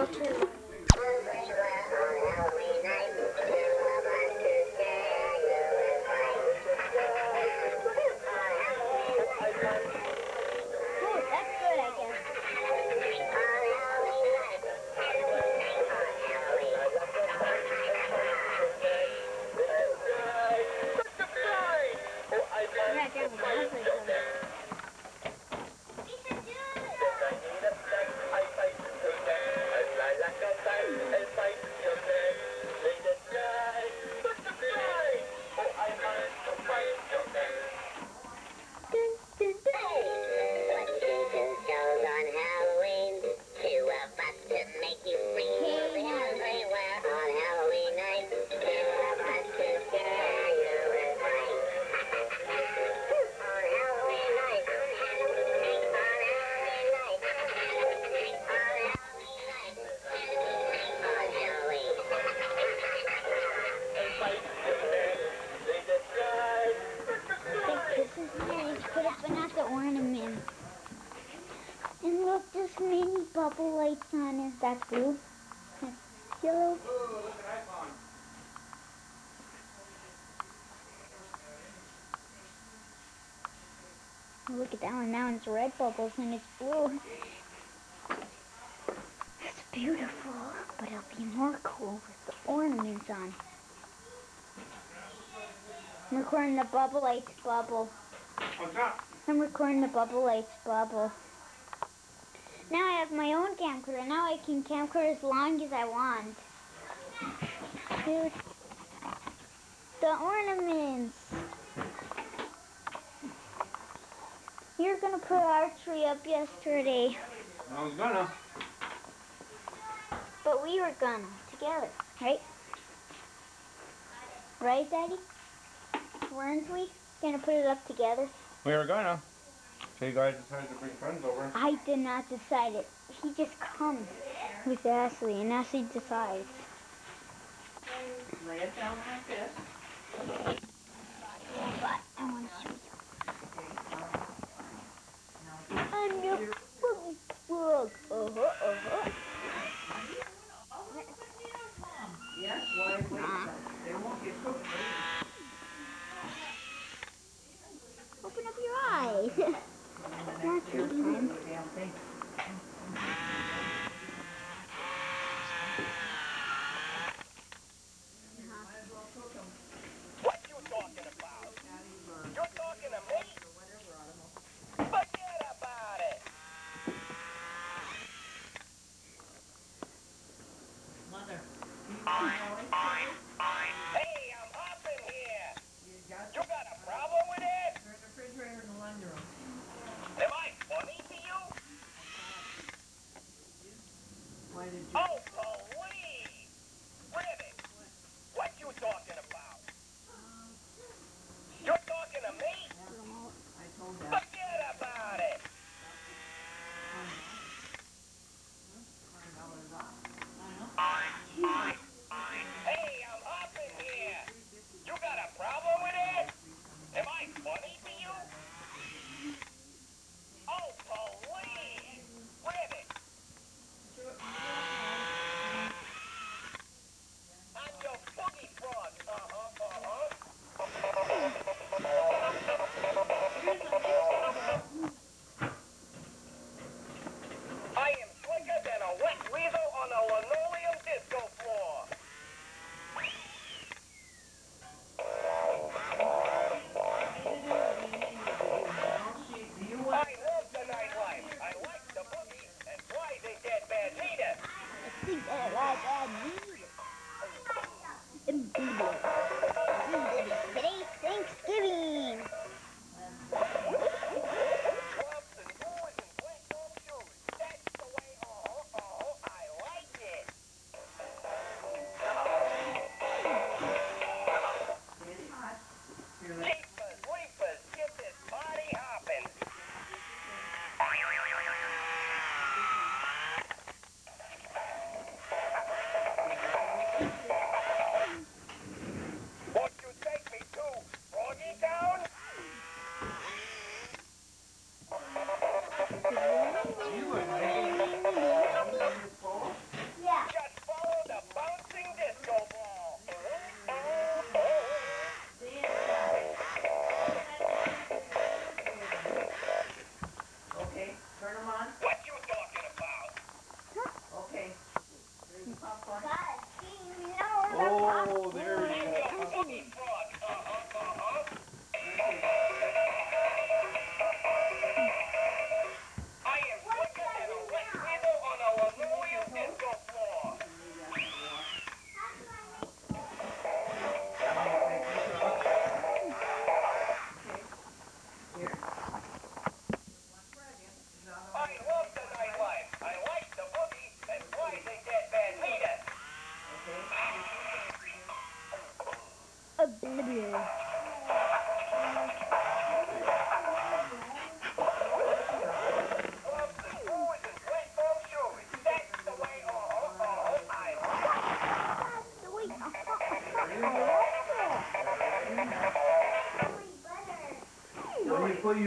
I'll This mini bubble lights on. Is that blue? That's yellow. Look at that one. Now it's red bubbles and it's blue. It's beautiful, but it'll be more cool with the ornaments on. I'm recording the bubble lights bubble. What's up? I'm recording the bubble lights bubble. Now I have my own camcorder. Now I can camcorder as long as I want. Dude. The ornaments. You were gonna put archery up yesterday, I was gonna. but we were gonna together, right? Right, Daddy? Weren't we gonna put it up together? We were gonna. So you guys decided to bring friends over. I did not decide it. He just comes with Ashley, and Ashley decides. Lay it down like this.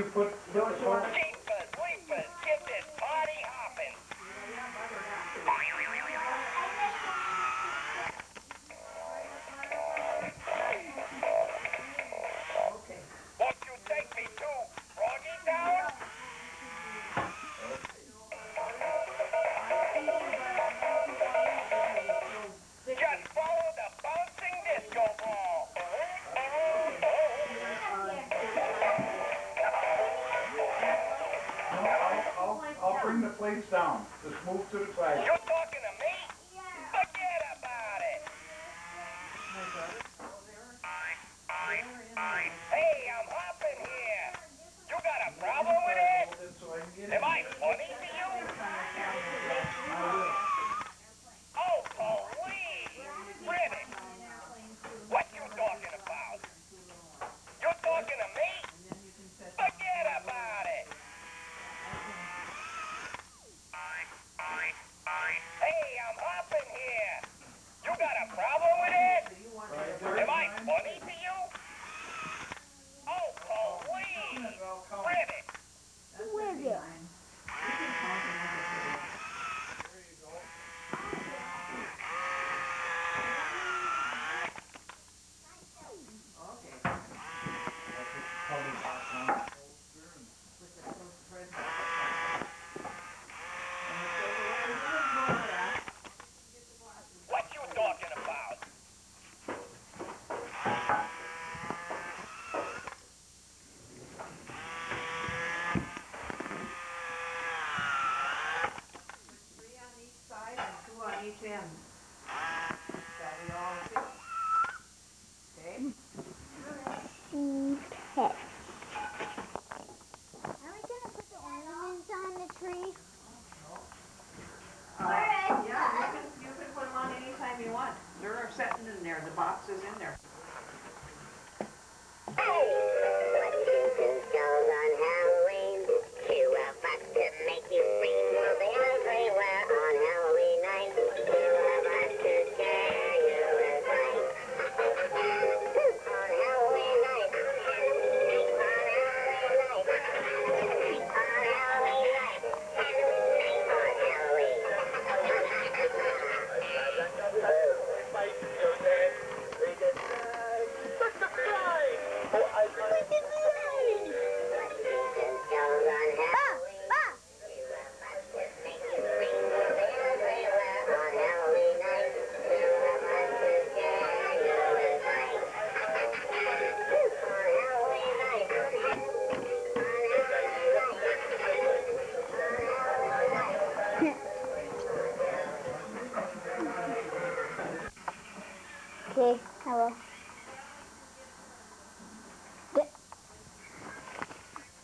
You put,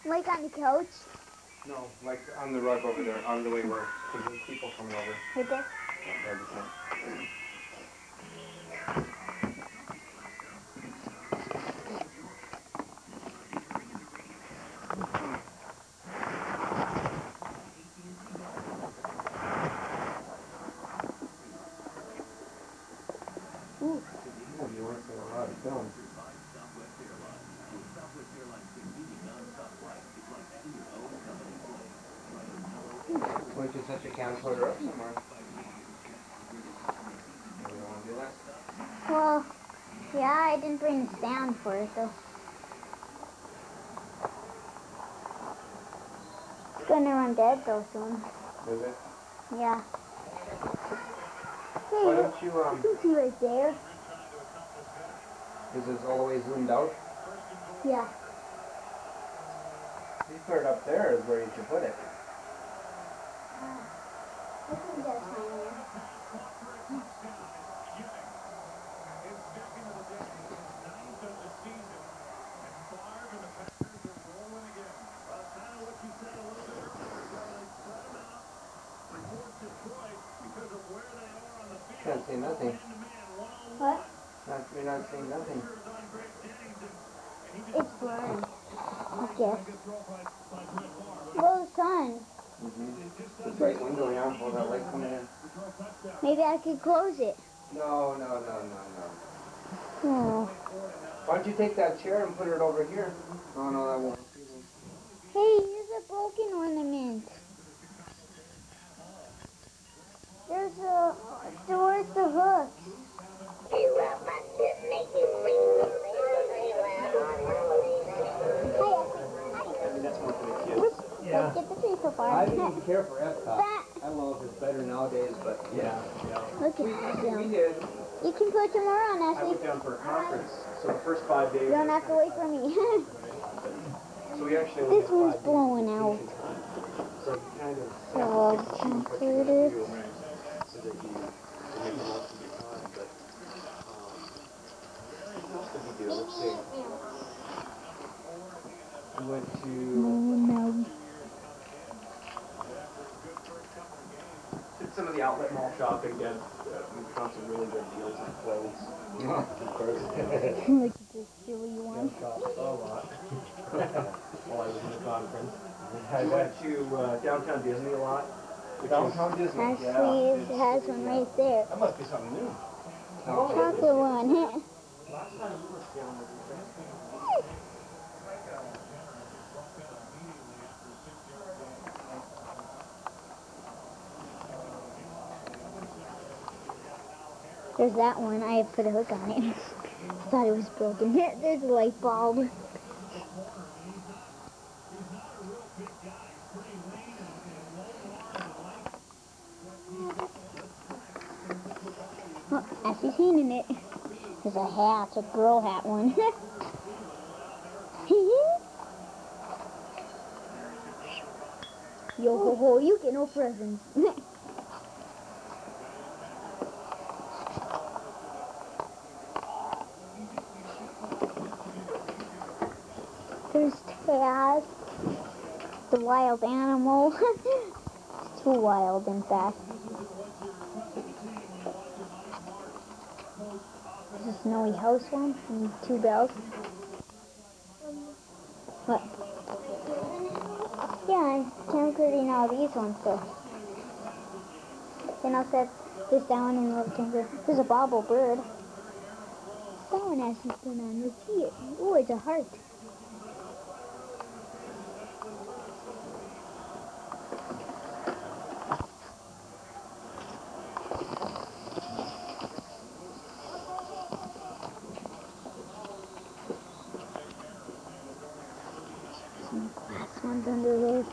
Like on the couch, No, like on the rug over there, on the way where there's people coming over. right there. Yeah, just that. Ooh. You weren't seeing a lot of film. Why don't you set your camcorder up somewhere? You don't wanna do that? Well, yeah, I didn't bring the stand for it though. It's gonna run dead though soon. Is it? Yeah. Why Hey, don't you, um, you can see right there. is this all the way zoomed out? Yeah. You put it up there is where you should put it. I think that's fine. Can't nothing. What? Not, you're not seeing nothing. It's blurry. I guess. Well, the sun. Mm-hmm. The bright window, yeah, all that light coming in. Maybe I could close it. No, no, no, no, no. Oh. Why don't you take that chair and put it over here? Oh, no, that won't. Hey, here's a broken ornament. There's a, where's the hook? Two of us to make you scream everywhere on Halloween night. Hi, I mean, that's more for the kids. Let's get the tree so far. I didn't care for Epcot. That, I don't know if it's better nowadays, but yeah. yeah. look at this We film. did. You can put your more on, I went down for a conference, so the first five days. You don't have to wait for me. So we actually this one's five blowing out. vacation time. So you kind of. So I'll calculate it. So that you, you make the most of your time, but, um, what else did we do? Let's see. We went to, no. did some of the outlet mall shopping, Dad, uh, we found some really good deals on clothes. Of course. Look at silly one. shopped a lot. While I was in the conference. I went to uh, downtown Disney a lot. Downtown Disney? Ashley is, has one right there. That must be something new. Chocolate one. Last time we were down with There's that one. I put a hook on it. I thought it was broken. There's a light bulb. Oh, Ashley's handing it. There's a hat, a girl hat one. Yo ho ho, you get no presents. There's The wild animal. it's too wild, in fact. There's a snowy house one and two bells. What? Yeah, I'm including all these ones though. Then I'll set this down and look timber. There's a bobble bird. That one has something on. Let's see it. Oh, it's a heart. Some glass ones under there.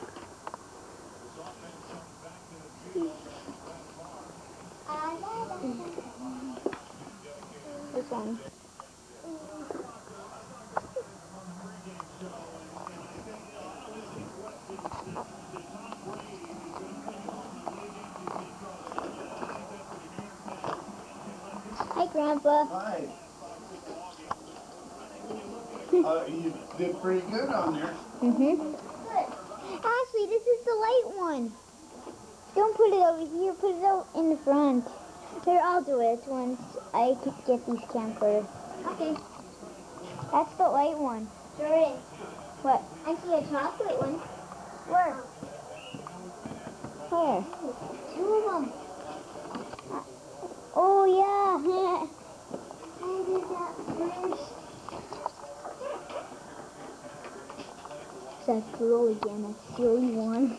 Hi, Grandpa. Hi. Uh, you did pretty good on there. Mm-hmm. Ashley, this is the light one. Don't put it over here. Put it out in the front. Here, I'll do it once I could get these camcorders. Okay. That's the light one. Jordan, What? I see a chocolate one. Where? Where? Two of them. Uh, oh, yeah. I did that first. it's that girl again, that silly one.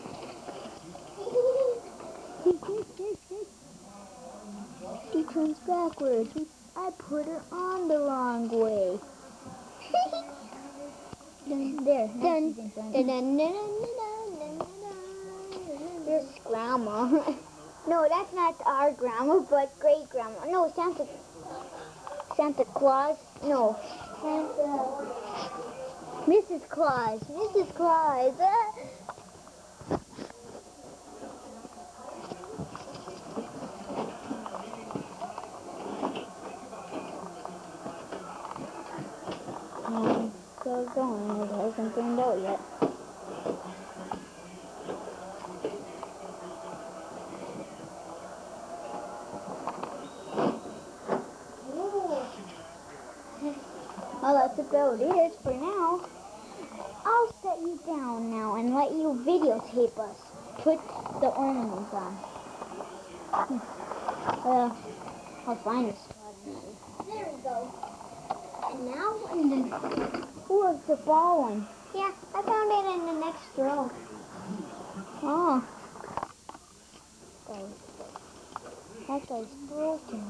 she turns backwards. I put her on the wrong way. There. Dun, dun, dun, dun, dun. This grandma. no, that's not our grandma, but great grandma. No, Santa. Santa Claus. No, Santa. Mrs. Claus. Mrs. Claus. Out yet. Well, that's about it for now. I'll set you down now and let you videotape us. Put the ornaments on. Uh, I'll find a spot. There we go. And now in the Ooh, it's the ball one. I found it in the next row. Oh. That guy's broken.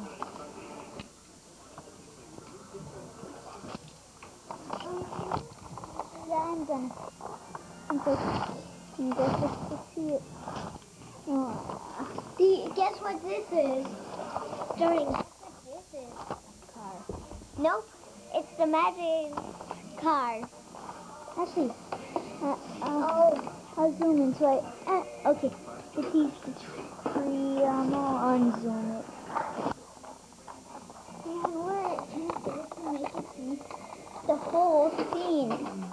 Yeah, I'm gonna. I'm gonna. I'm gonna just to see it. Oh. See, guess what this is? Guess what this is? Car. Nope. It's the magic car. Actually, oh, I'll zoom in so I. Uh, okay. It sees the tree. Um, I'll unzoom it. This to make it see the whole scene. And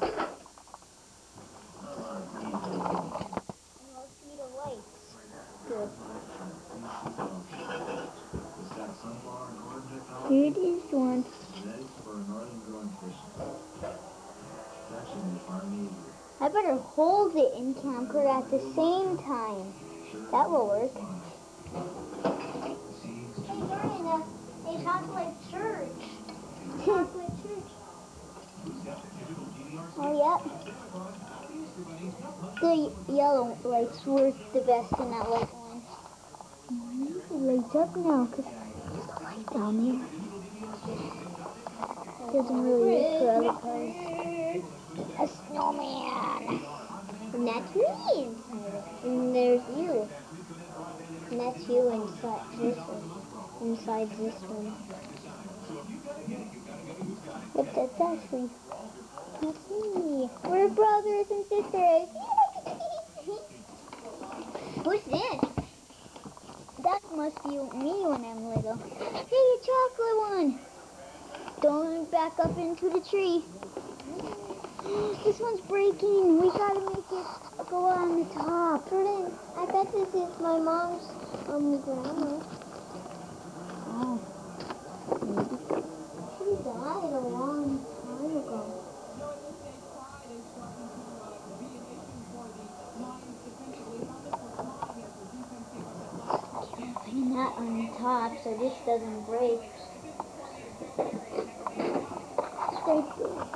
we'll see the lights. Good. Here it is one. I better hold it in camcorder at the same time. That will work. Hey, Brian, uh, a chocolate church. Chocolate church. Oh, yeah. The yellow lights work the best in that light one. It lights up now because there's a light down there. Doesn't really work for other cars. A snowman. And that's me inside it. And there's you. And that's you inside this one. Inside this one. But that's actually that's me. We're brothers and sisters. Who's this? That must be me when I'm little. Hey, a chocolate one. Don't back up into the tree. This one's breaking. We gotta make it go on the top. Jordan, I bet this is my mom's um grandma. Oh. She died a long time ago. That on top so this doesn't break. Scrape.